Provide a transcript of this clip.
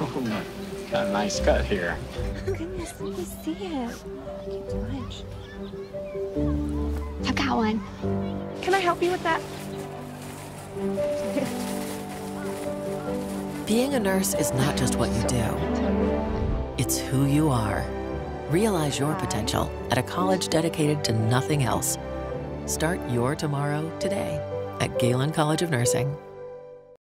Oh, got a nice cut here. Oh Goodness, let me see it. Thank you much. I've got one. Can I help you with that? Being a nurse is not just what you do, it's who you are. Realize your potential at a college dedicated to nothing else. Start your tomorrow today at Galen College of Nursing.